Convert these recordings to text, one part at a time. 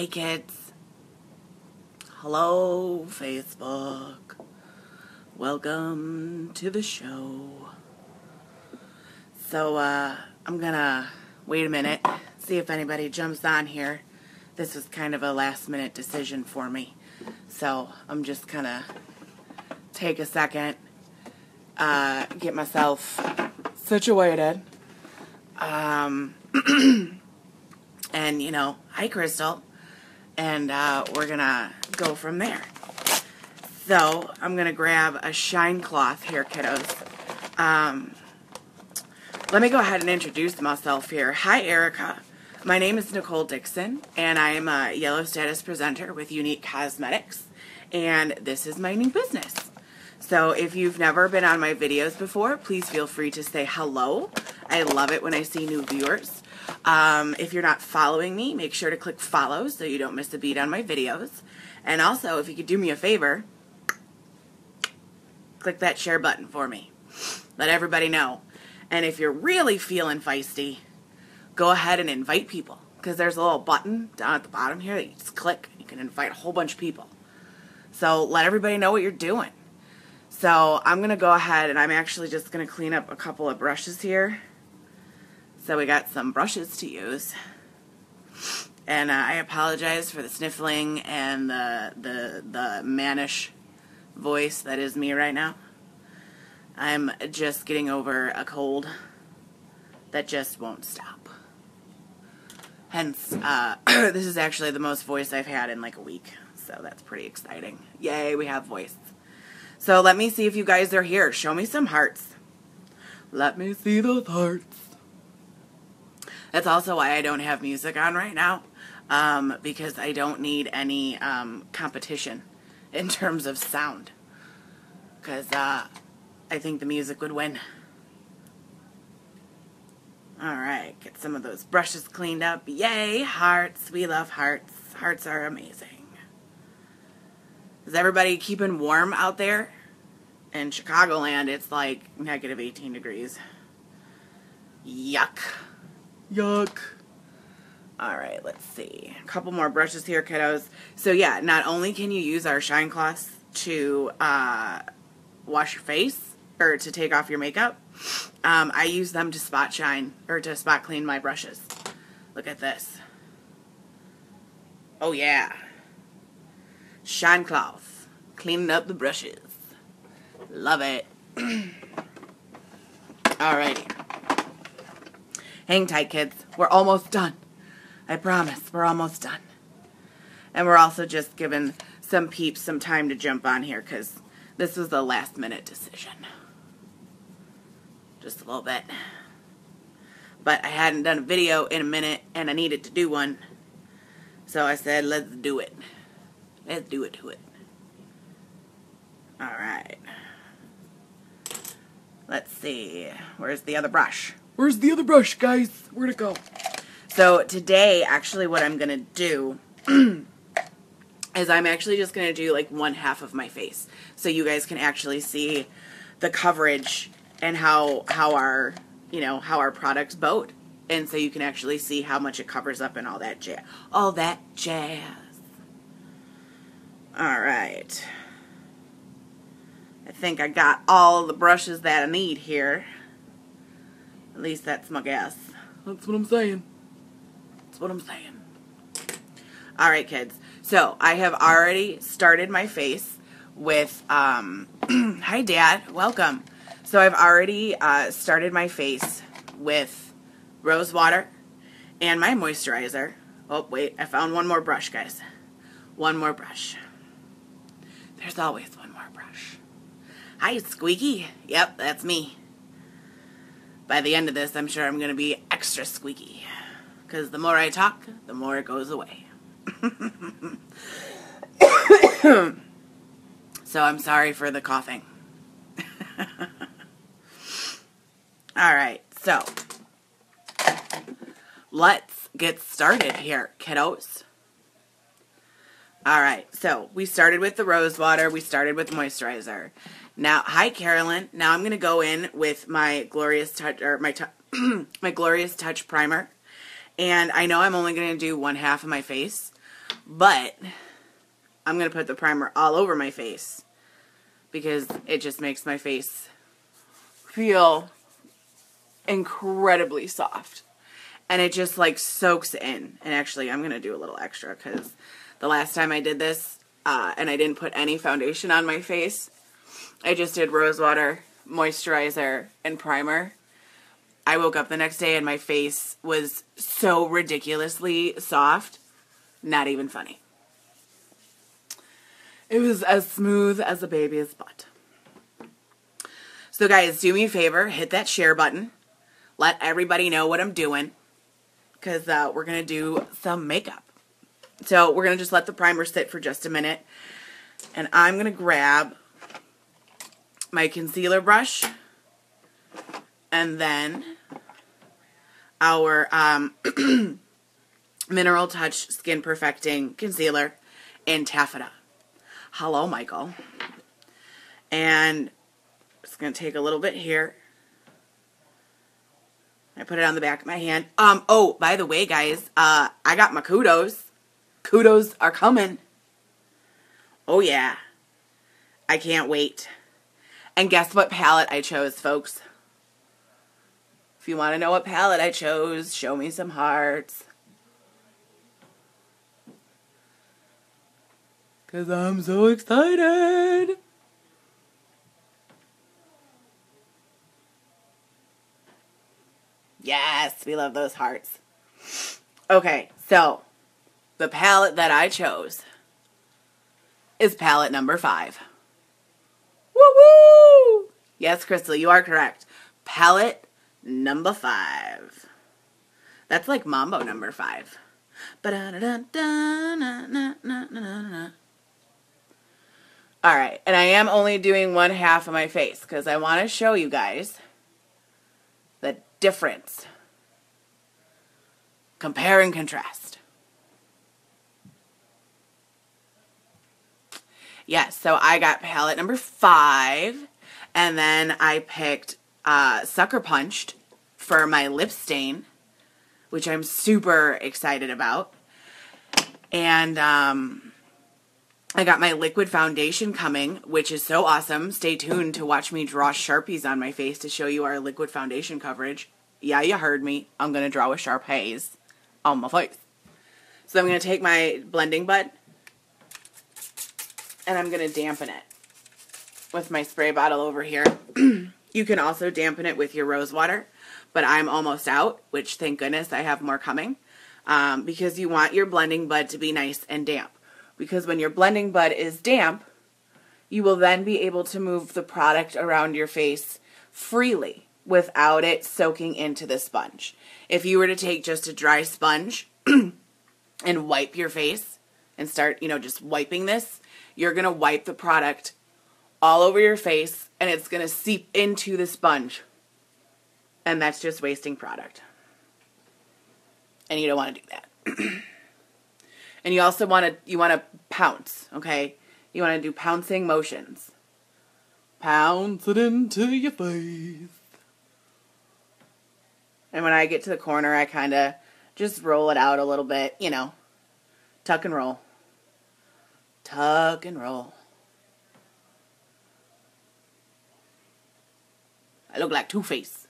Hi, kids. Hello, Facebook. Welcome to the show. So, uh, I'm gonna wait a minute, see if anybody jumps on here. This was kind of a last minute decision for me. So, I'm just gonna take a second, uh, get myself situated. Um, and, you know, hi, Crystal and uh, we're gonna go from there. So I'm gonna grab a shine cloth here, kiddos. Um, let me go ahead and introduce myself here. Hi, Erica. My name is Nicole Dixon, and I am a yellow status presenter with Younique Cosmetics, and this is my new business. So if you've never been on my videos before, please feel free to say hello. I love it when I see new viewers. Um, if you're not following me, make sure to click follow so you don't miss a beat on my videos. And also, if you could do me a favor, click that share button for me. Let everybody know. And if you're really feeling feisty, go ahead and invite people. Because there's a little button down at the bottom here that you just click. You can invite a whole bunch of people. So let everybody know what you're doing. So I'm going to go ahead and I'm actually just going to clean up a couple of brushes here. So we got some brushes to use. And uh, I apologize for the sniffling and the, the, the mannish voice that is me right now. I'm just getting over a cold that just won't stop. Hence, uh, this is actually the most voice I've had in like a week. So that's pretty exciting. Yay, we have voice. So let me see if you guys are here. Show me some hearts. Let me see those hearts. That's also why I don't have music on right now, um, because I don't need any um, competition in terms of sound. Because uh, I think the music would win. Alright, get some of those brushes cleaned up. Yay, hearts. We love hearts. Hearts are amazing. Is everybody keeping warm out there? In Chicagoland, it's like negative 18 degrees. Yuck. Yuck. All right, let's see. A couple more brushes here, kiddos. So yeah, not only can you use our shine cloths to uh, wash your face or to take off your makeup, um, I use them to spot shine or to spot clean my brushes. Look at this. Oh yeah. Shine cloth. Cleaning up the brushes. Love it. Alrighty. Hang tight, kids. We're almost done. I promise, we're almost done. And we're also just giving some peeps some time to jump on here because this was a last minute decision. Just a little bit. But I hadn't done a video in a minute and I needed to do one. So I said, let's do it. Let's do it to it. Alright. Let's see. Where's the other brush? Where's the other brush, guys? Where'd it go? So today, actually, what I'm going to do is I'm actually just going to do like one half of my face. So you guys can actually see the coverage and how, how our, you know, how our products bowed. And so you can actually see how much it covers up and all that jazz. All that jazz. All right. I think I got all the brushes that I need here. At least that's my guess. That's what I'm saying. That's what I'm saying. All right, kids. So I have already started my face with, um, hi, Dad. Welcome. So I've already uh, started my face with rose water and my moisturizer. Oh, wait. I found one more brush, guys. One more brush. There's always one more brush. Hi, Squeaky. Yep, that's me. By the end of this, I'm sure I'm going to be extra squeaky. Because the more I talk, the more it goes away. so I'm sorry for the coughing. All right, so let's get started here, kiddos. All right, so we started with the rose water, we started with moisturizer. Now, hi Carolyn. Now I'm going to go in with my Glorious Touch or my my Glorious Touch primer. And I know I'm only going to do one half of my face, But I'm going to put the primer all over my face because it just makes my face feel incredibly soft. And it just like soaks in. And actually, I'm going to do a little extra because the last time I did this uh, and I didn't put any foundation on my face, I just did rose water, moisturizer, and primer. I woke up the next day and my face was so ridiculously soft. Not even funny. It was as smooth as a baby's butt. So, guys, do me a favor hit that share button. Let everybody know what I'm doing because uh, we're going to do some makeup. So, we're going to just let the primer sit for just a minute. And I'm going to grab my concealer brush and then our um, Mineral Touch Skin Perfecting Concealer in Taffeta. Hello, Michael. And just going to take a little bit here. I put it on the back of my hand. Um, oh, by the way, guys, uh, I got my kudos. Kudos are coming. Oh, yeah. I can't wait. And guess what palette I chose, folks? If you want to know what palette I chose, show me some hearts. Because I'm so excited. Yes, we love those hearts. Okay, so the palette that I chose is palette number five. Woo! Yes, Crystal, you are correct. Palette number five. That's like Mambo number five. All right, and I am only doing one half of my face because I want to show you guys the difference. Compare and contrast. Yes, so I got palette number five, and then I picked uh, Sucker Punched for my lip stain, which I'm super excited about. And um, I got my liquid foundation coming, which is so awesome. Stay tuned to watch me draw Sharpies on my face to show you our liquid foundation coverage. Yeah, you heard me. I'm going to draw a sharp haze on my face. So I'm going to take my blending bud and I'm going to dampen it with my spray bottle over here. you can also dampen it with your rose water, but I'm almost out, which thank goodness I have more coming, um, because you want your blending bud to be nice and damp because when your blending bud is damp, you will then be able to move the product around your face freely without it soaking into the sponge. If you were to take just a dry sponge and wipe your face and start, you know, just wiping this, you're going to wipe the product all over your face and it's going to seep into the sponge. And that's just wasting product. And you don't want to do that. And you also want to you want to pounce, okay? You want to do pouncing motions. Pounce it into your face. And when I get to the corner, I kind of just roll it out a little bit, you know. Tuck and roll. Tuck and roll. I look like Two Face.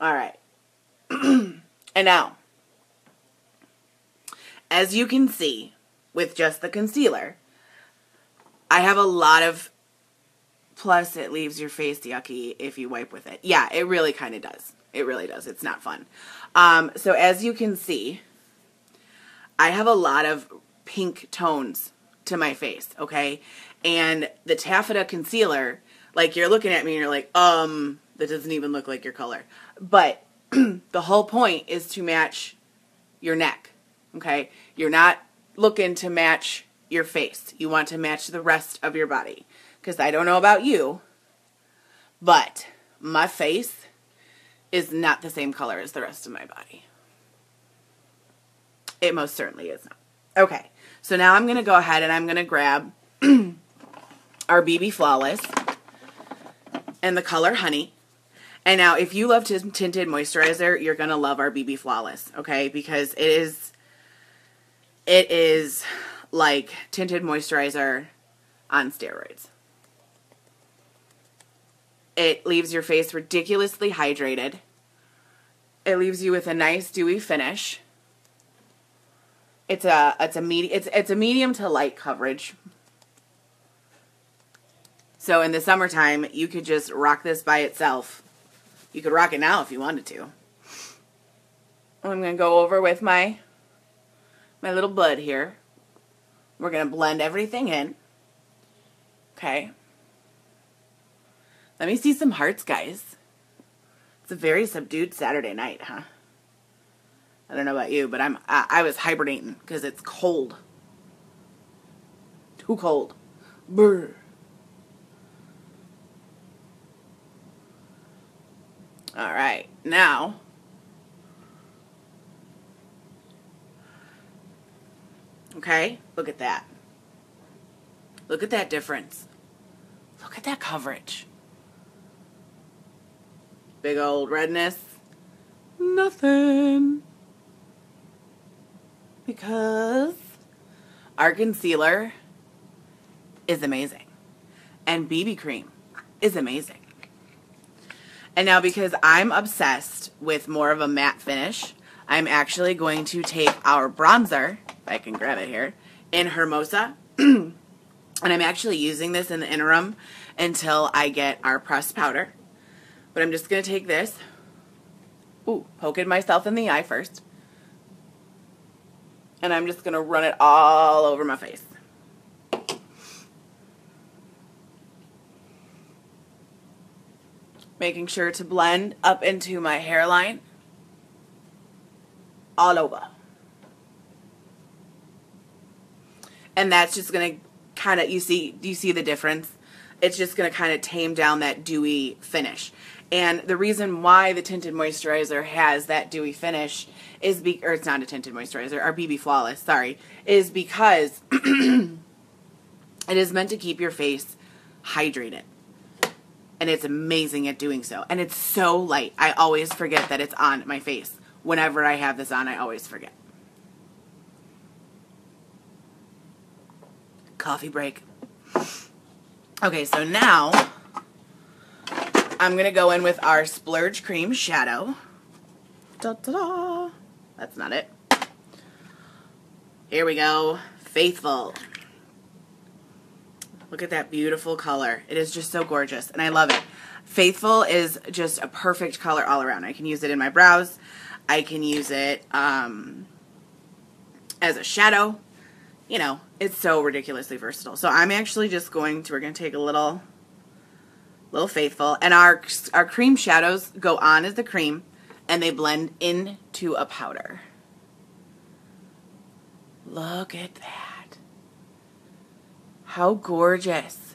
All right. and now, as you can see with just the concealer, I have a lot of, plus it leaves your face yucky if you wipe with it. Yeah, it really kind of does. It really does. It's not fun. Um, so as you can see, I have a lot of pink tones to my face, okay? And the Taffeta concealer, like you're looking at me and you're like, um, that doesn't even look like your color. But the whole point is to match your neck. Okay? You're not looking to match your face. You want to match the rest of your body. Because I don't know about you, but my face is not the same color as the rest of my body. It most certainly is not. Okay, so now I'm going to go ahead and I'm going to grab our BB Flawless and the color Honey. And now, if you love tinted moisturizer, you're going to love our BB Flawless, okay? Because it is it is like tinted moisturizer on steroids. It leaves your face ridiculously hydrated. It leaves you with a nice dewy finish. It's a it's a medium it's it's a medium to light coverage. So in the summertime, you could just rock this by itself. You could rock it now if you wanted to. I'm going to go over with my my little bud here. We're going to blend everything in. Okay. Let me see some hearts, guys. It's a very subdued Saturday night, huh? I don't know about you, but I'm I, I was hibernating because it's cold. Too cold. Brr. All right, now Okay, look at that. Look at that difference. Look at that coverage. Big old redness. Nothing. Because our concealer is amazing. And BB cream is amazing. And now because I'm obsessed with more of a matte finish, I'm actually going to take our bronzer, if I can grab it here, in Hermosa. and I'm actually using this in the interim until I get our pressed powder. But I'm just going to take this, ooh, poking myself in the eye first. And I'm just going to run it all over my face. Making sure to blend up into my hairline all over. And that's just going to kind of, you see, do you see the difference? It's just going to kind of tame down that dewy finish. And the reason why the tinted moisturizer has that dewy finish is be or it's not a tinted moisturizer, our BB Flawless, sorry, is because it is meant to keep your face hydrated. And it's amazing at doing so. And it's so light. I always forget that it's on my face. Whenever I have this on, I always forget. Coffee break. Okay, so now I'm going to go in with our Splurge Cream Shadow. Da, da, da. That's not it. Here we go. Faithful. Look at that beautiful color. It is just so gorgeous, and I love it. Faithful is just a perfect color all around. I can use it in my brows. I can use it um, as a shadow. You know, it's so ridiculously versatile. So I'm actually just going to, we're going to take a little Little Faithful. And our, our cream shadows go on as the cream and they blend into a powder. Look at that. How gorgeous.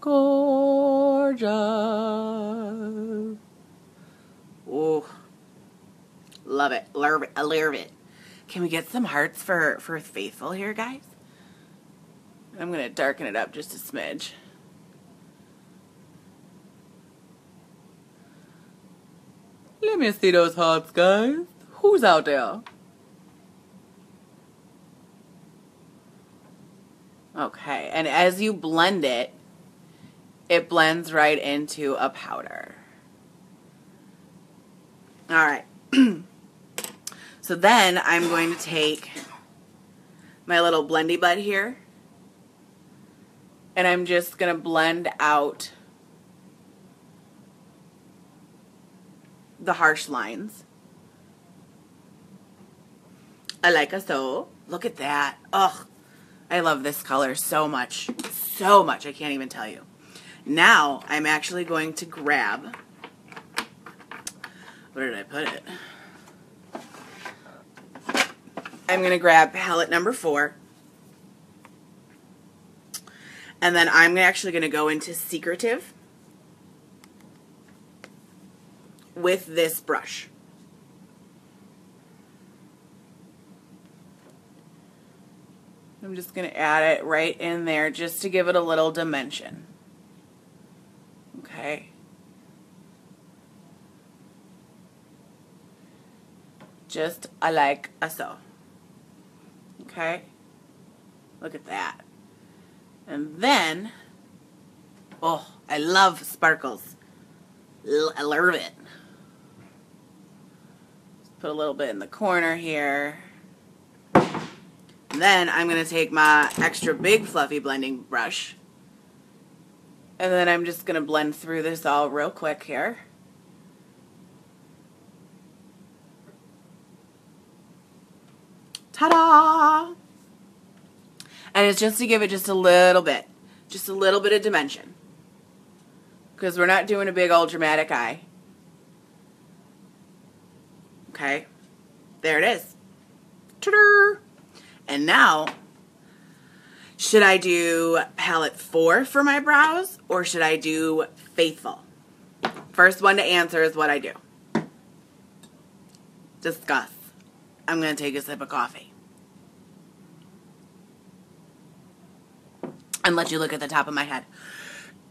Gorgeous. Oh, love it. Love it. I love it. Can we get some hearts for, for Faithful here, guys? I'm going to darken it up just a smidge. Let me see those hearts, guys. Who's out there? Okay, and as you blend it, it blends right into a powder. All right. so then I'm going to take my little blendy bud here and I'm just going to blend out the harsh lines. I like a so. Look at that. Ugh. I love this color so much. So much. I can't even tell you. Now, I'm actually going to grab... Where did I put it? I'm going to grab palette number four. And then I'm actually going to go into Secretive with this brush. I'm just going to add it right in there just to give it a little dimension. Okay. Just I like a so. Okay? Look at that. And then, oh, I love sparkles. I love it. Put a little bit in the corner here. And then I'm going to take my extra big fluffy blending brush. And then I'm just going to blend through this all real quick here. Ta-da! And it's just to give it just a little bit. Just a little bit of dimension. Because we're not doing a big old dramatic eye. Okay. There it is. Ta-da! And now, should I do palette 4 for my brows or should I do Faithful? First one to answer is what I do. Discuss. I'm going to take a sip of coffee. And let you look at the top of my head.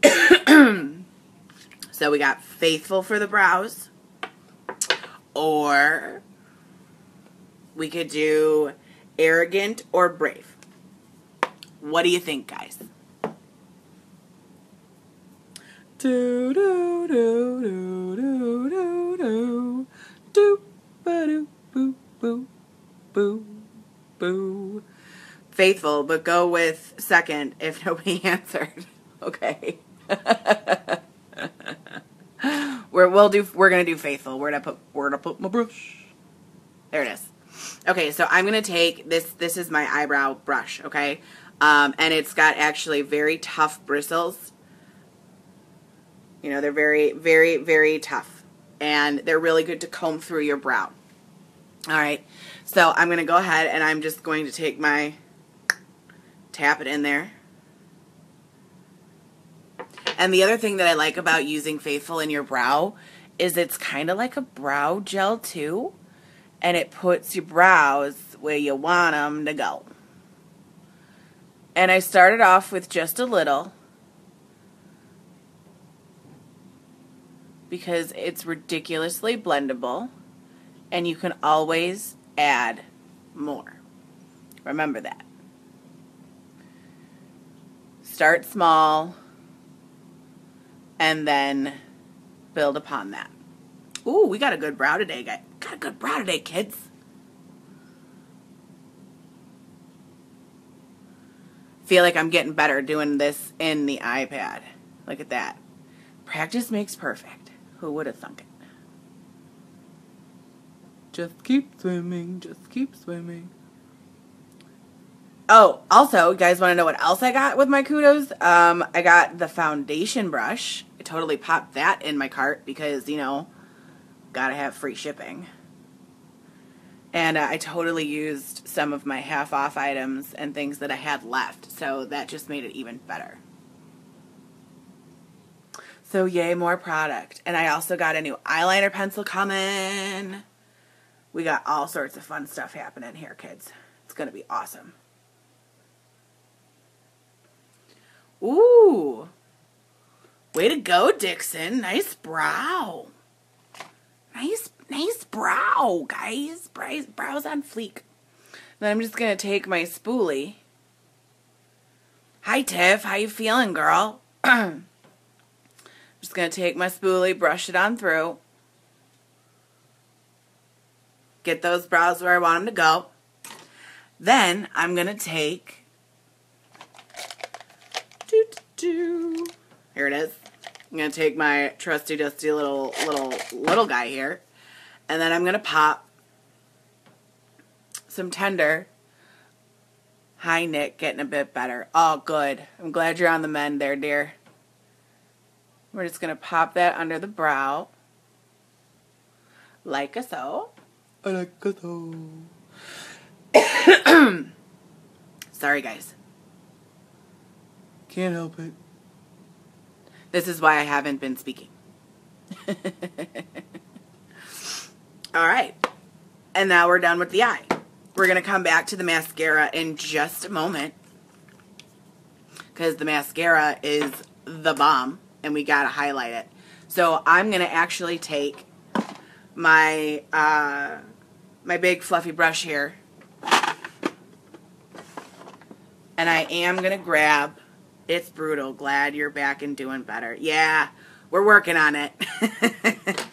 so we got Faithful for the brows. Or we could do arrogant or brave. What do you think, guys? Do do do do do do do do ba do boo boo boo boo. Faithful, but go with second if nobody answered. Okay. we're we'll do we're gonna do faithful. Where to put where to put my brush? There it is. Okay, so I'm gonna take this. This is my eyebrow brush. Okay, um, and it's got actually very tough bristles. You know, they're very, very, very tough, and they're really good to comb through your brow. All right, so I'm gonna go ahead and I'm just going to take my tap it in there. And the other thing that I like about using Faithful in your brow is it's kind of like a brow gel too and it puts your brows where you want them to go. And I started off with just a little because it's ridiculously blendable and you can always add more. Remember that. Start small and then build upon that. Ooh, we got a good brow today, guys. Got a good brow today, kids. Feel like I'm getting better doing this in the iPad. Look at that. Practice makes perfect. Who would have thunk it? Just keep swimming, just keep swimming. Oh, also, you guys want to know what else I got with my kudos? Um, I got the foundation brush. I totally popped that in my cart because, you know, gotta have free shipping. And uh, I totally used some of my half off items and things that I had left, so that just made it even better. So, yay, more product. And I also got a new eyeliner pencil coming. We got all sorts of fun stuff happening here, kids. It's going to be awesome. Ooh. Way to go, Dixon. Nice brow. Nice, nice brow, guys. Brows, brows on fleek. Then I'm just gonna take my spoolie. Hi, Tiff. How you feeling, girl? I'm just gonna take my spoolie, brush it on through. Get those brows where I want them to go. Then I'm gonna take. Doo. Here it is. I'm gonna take my trusty dusty little little little guy here, and then I'm gonna pop some tender. Hi Nick, getting a bit better. Oh, good. I'm glad you're on the mend there, dear. We're just gonna pop that under the brow, like a so. Like a so. Sorry, guys. Can't help it. This is why I haven't been speaking. All right. And now we're done with the eye. We're going to come back to the mascara in just a moment. Because the mascara is the bomb. And we got to highlight it. So I'm going to actually take my uh, my big fluffy brush here. And I am going to grab, it's brutal, glad you're back and doing better. Yeah, we're working on it.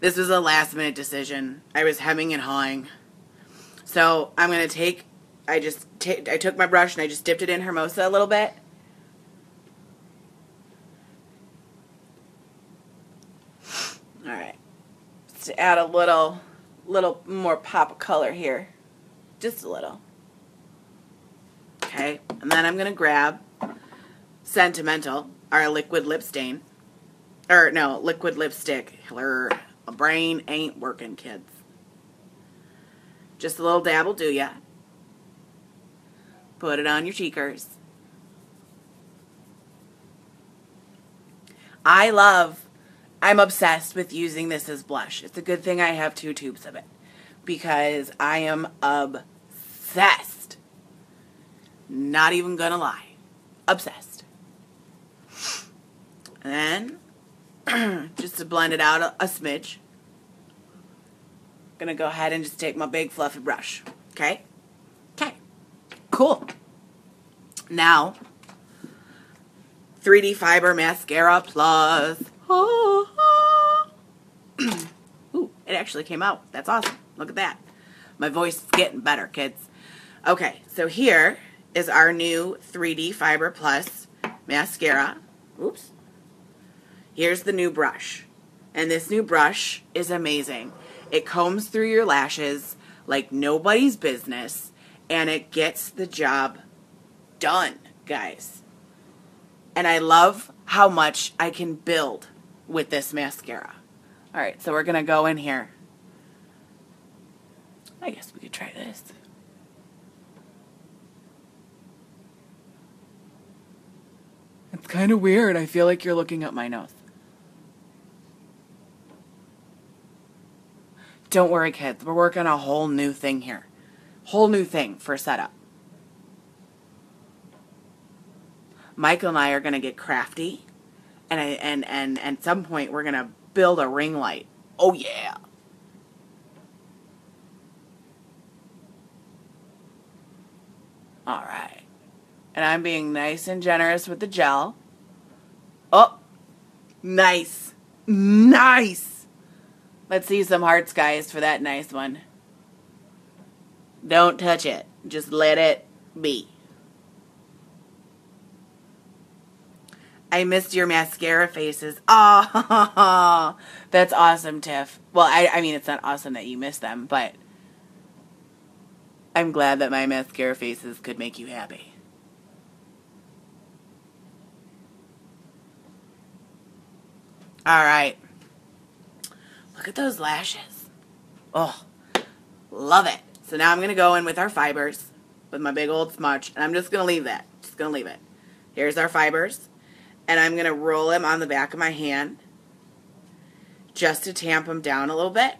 this was a last minute decision. I was hemming and hawing. So I'm going to take, I just, I took my brush and I just dipped it in Hermosa a little bit. Alright. To add a little, little more pop of color here. Just a little. Okay, and then I'm going to grab Sentimental, our liquid lip stain. Or, no, liquid lipstick. My brain ain't working, kids. Just a little dab will do ya. Put it on your cheekers. I love, I'm obsessed with using this as blush. It's a good thing I have two tubes of it because I am obsessed. Not even gonna lie. Obsessed. And then, just to blend it out a, a smidge, gonna go ahead and just take my big fluffy brush. Okay? Okay. Cool. Now, 3D Fiber Mascara Plus. Ooh, it actually came out. That's awesome. Look at that. My voice is getting better, kids. Okay, so here is our new 3D Fiber Plus mascara. Oops. Here's the new brush. And this new brush is amazing. It combs through your lashes like nobody's business and it gets the job done, guys. And I love how much I can build with this mascara. All right, so we're going to go in here. I guess we could try this. It's kind of weird. I feel like you're looking up my nose. Don't worry, kids. We're working a whole new thing here. Whole new thing for setup. Michael and I are going to get crafty. And, I, and, and, and at some point, we're going to build a ring light. Oh, yeah. All right. And I'm being nice and generous with the gel. Oh, nice. Nice. Let's see some hearts, guys, for that nice one. Don't touch it. Just let it be. I missed your mascara faces. Oh, that's awesome, Tiff. Well, I, I mean, it's not awesome that you missed them, but I'm glad that my mascara faces could make you happy. All right. Look at those lashes. Oh, love it. So now I'm going to go in with our fibers with my big old smudge. And I'm just going to leave that. Just going to leave it. Here's our fibers. And I'm going to roll them on the back of my hand just to tamp them down a little bit.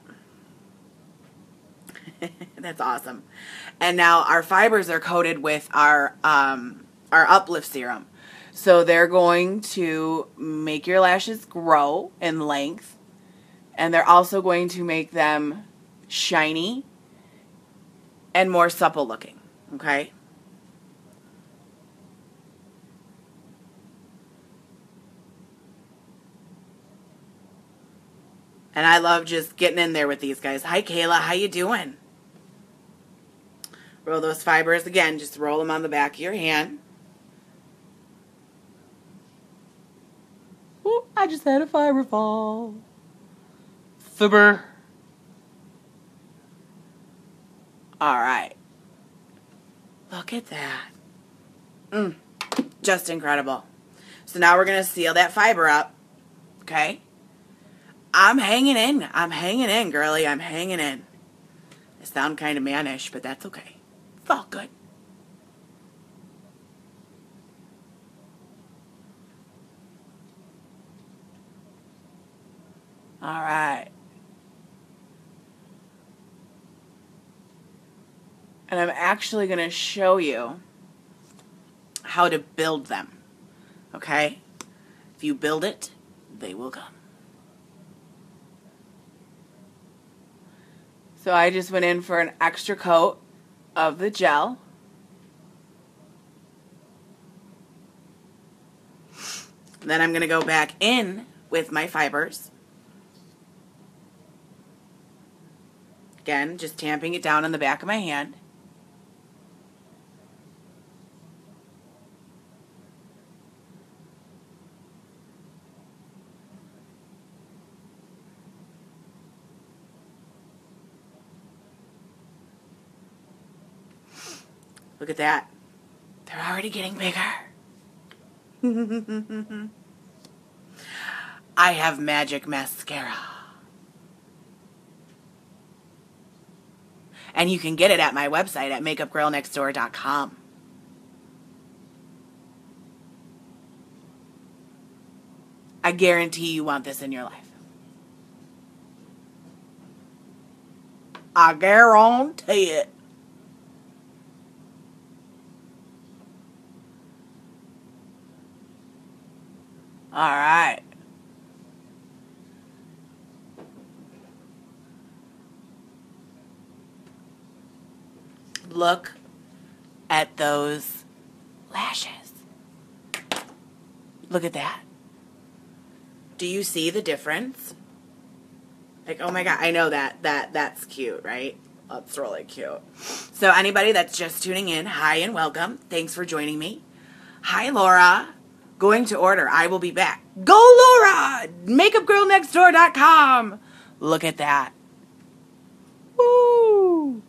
That's awesome. And now our fibers are coated with our um, our uplift serum. So they're going to make your lashes grow in length and they're also going to make them shiny and more supple looking. Okay? And I love just getting in there with these guys. Hi, Kayla. How you doing? Roll those fibers again. Just roll them on the back of your hand. Ooh, I just had a fiber fall. Fiber. All right. Look at that. Mm, just incredible. So now we're going to seal that fiber up. Okay? I'm hanging in. I'm hanging in, girly. I'm hanging in. I sound kind of mannish, but that's okay. It's all good. All right. And I'm actually going to show you how to build them. Okay? If you build it, they will come. So I just went in for an extra coat of the gel. Then I'm going to go back in with my fibers. Again, just tamping it down on the back of my hand. Look at that. They're already getting bigger. I have magic mascara. And you can get it at my website at makeupgirlnextdoor.com. I guarantee you want this in your life. I guarantee it. All right. Look at those lashes. Look at that. Do you see the difference? Like, oh my god, I know that that that's cute, right? Oh, that's really cute. So anybody that's just tuning in, hi and welcome. Thanks for joining me. Hi Laura. Going to order. I will be back. Go Laura! MakeupGirlNextDoor.com. Look at that. Woo!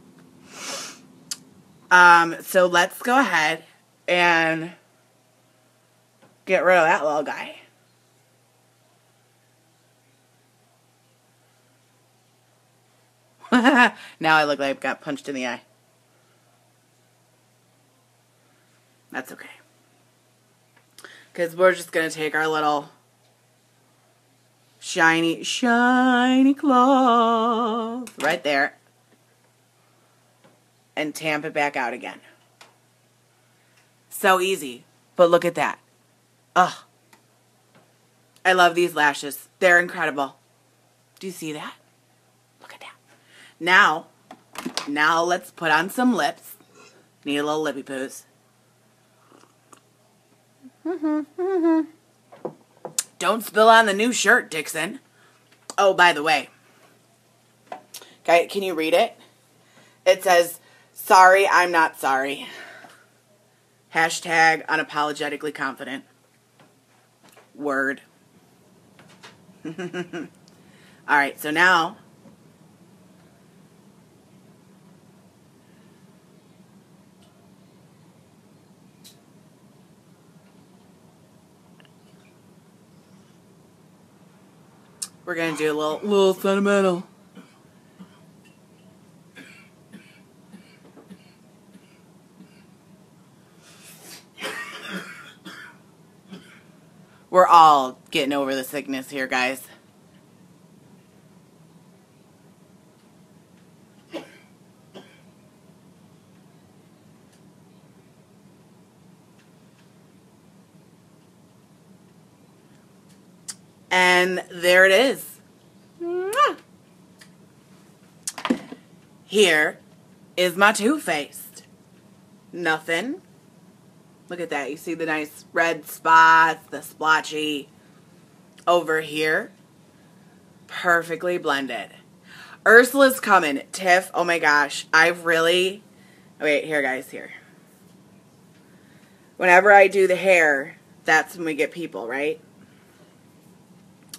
Um, so let's go ahead and get rid of that little guy. now I look like I got punched in the eye. That's okay. Because we're just going to take our little shiny, shiny cloth right there and tamp it back out again. So easy. But look at that. Ugh. I love these lashes. They're incredible. Do you see that? Look at that. Now, now let's put on some lips. Need a little lippy poos. Don't spill on the new shirt, Dixon. Oh, by the way. Okay, can you read it? It says, sorry, I'm not sorry. Hashtag unapologetically confident. Word. All right, so now we're gonna do a little little sentimental. We're all getting over the sickness here, guys. And there it is. Here is my Too Faced. Nothing. Look at that. You see the nice red spots, the splotchy over here. Perfectly blended. Ursula's coming. Tiff, oh my gosh. I've really... Wait, here guys, here. Whenever I do the hair, that's when we get people, right?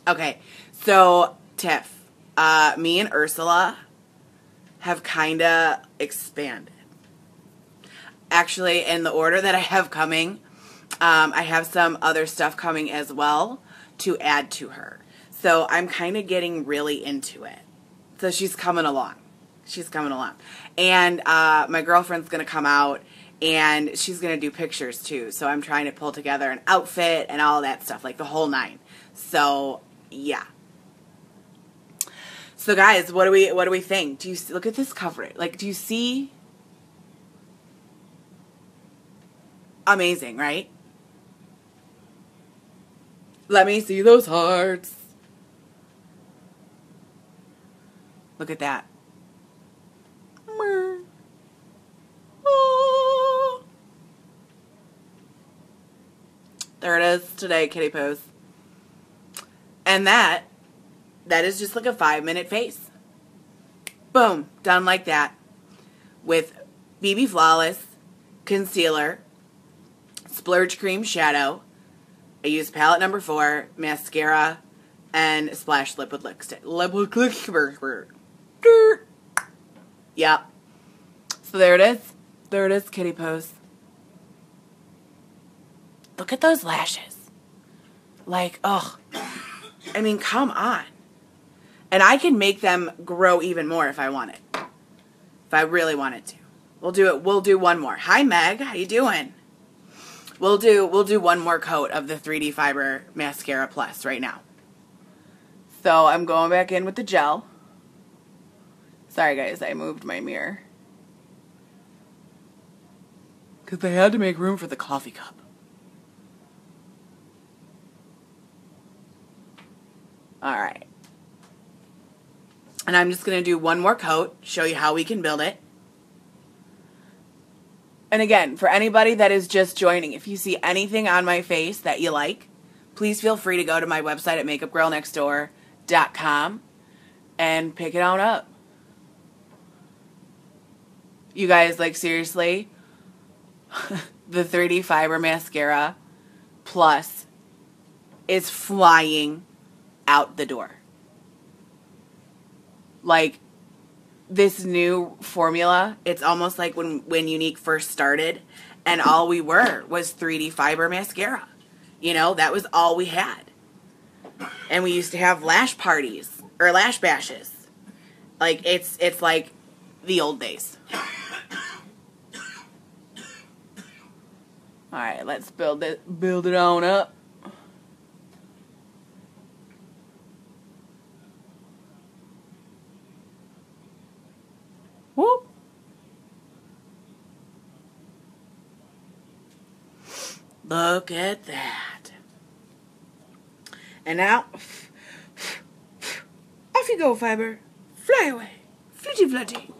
Okay, so Tiff, uh, me and Ursula have kind of expanded. Actually, in the order that I have coming, um, I have some other stuff coming as well to add to her. So I'm kind of getting really into it. So she's coming along. She's coming along. And uh, my girlfriend's going to come out and she's going to do pictures too. So I'm trying to pull together an outfit and all that stuff, like the whole nine. So yeah. So guys, what do we what do we think? Do you see, look at this coverage? Like, do you see? Amazing, right? Let me see those hearts. Look at that. There it is today, kitty pose. And that, that is just like a five minute face. Boom, done like that. With BB Flawless Concealer splurge cream shadow. I use palette number four, mascara, and splash liquid lipstick. Liquid lipstick. Yep. So there it is. There it is, kitty pose. Look at those lashes. Like, oh. I mean, come on. And I can make them grow even more if I wanted. If I really wanted to. We'll do it. We'll do one more. Hi Meg, how you doing? We'll do we'll do one more coat of the 3D Fiber Mascara Plus right now. So I'm going back in with the gel. Sorry guys, I moved my mirror. Because they had to make room for the coffee cup. Alright. And I'm just going to do one more coat, show you how we can build it. And again, for anybody that is just joining, if you see anything on my face that you like, please feel free to go to my website at makeupgirlnextdoor.com and pick it on up. You guys, like, seriously, the 3D Fiber Mascara Plus is flying out the door. Like this new formula, it's almost like when when Younique first started and all we were was 3D fiber mascara. You know, that was all we had. And we used to have lash parties or lash bashes. Like it's it's like the old days. All right, let's build it build it on up. Whoop. Look at that. And now, off you go, Fiber. Fly away. Flitty flutty.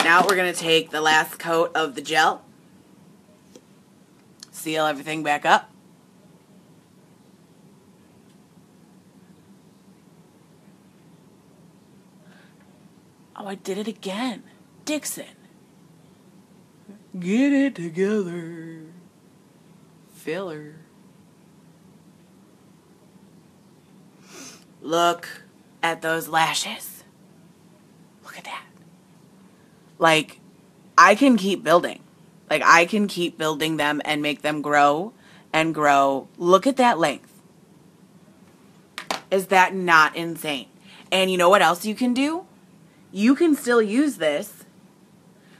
Now we're going to take the last coat of the gel. Seal everything back up. Oh, I did it again. Dixon. Get it together. Filler. Look at those lashes. Look at that. Like, I can keep building. Like, I can keep building them and make them grow and grow. Look at that length. Is that not insane? And you know what else you can do? You can still use this.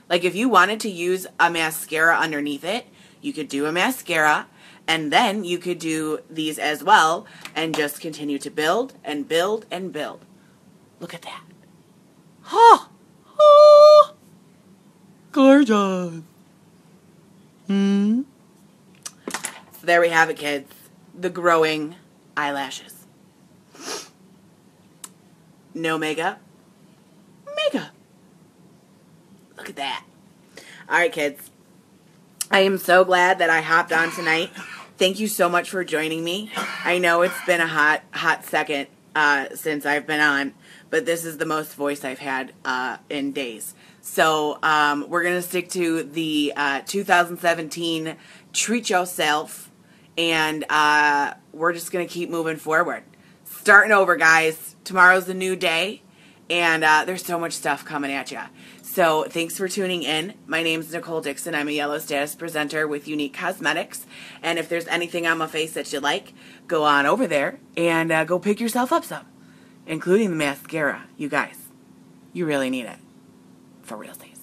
Like if you wanted to use a mascara underneath it, you could do a mascara and then you could do these as well and just continue to build and build and build. Look at that. Oh, oh gorgeous. Hmm. So there we have it, kids. The growing eyelashes. No makeup. Look at that. All right, kids. I am so glad that I hopped on tonight. Thank you so much for joining me. I know it's been a hot, hot second uh, since I've been on, but this is the most voice I've had uh, in days. So um, we're going to stick to the uh, 2017 Treat Yourself, and uh, we're just going to keep moving forward. Starting over, guys. Tomorrow's a new day and uh, there's so much stuff coming at you. So thanks for tuning in. My name is Nicole Dixon. I'm a yellow status presenter with Younique Cosmetics. And if there's anything on my face that you like, go on over there and uh, go pick yourself up some, including the mascara. You guys, you really need it. For realsies.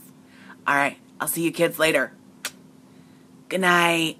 All right. I'll see you kids later. Good night.